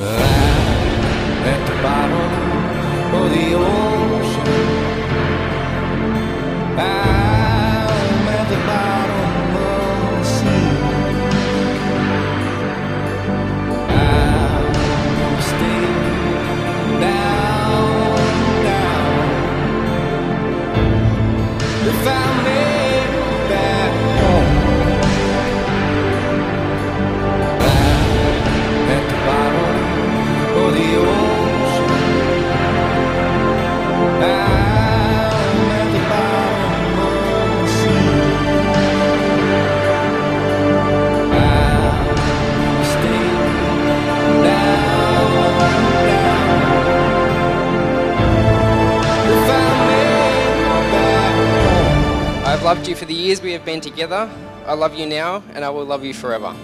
at the bottom of the ocean. I'm at the bottom of the sea. I'm down, down. If I I've loved you for the years we have been together. I love you now, and I will love you forever.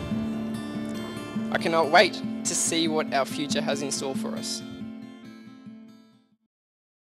I cannot wait to see what our future has in store for us.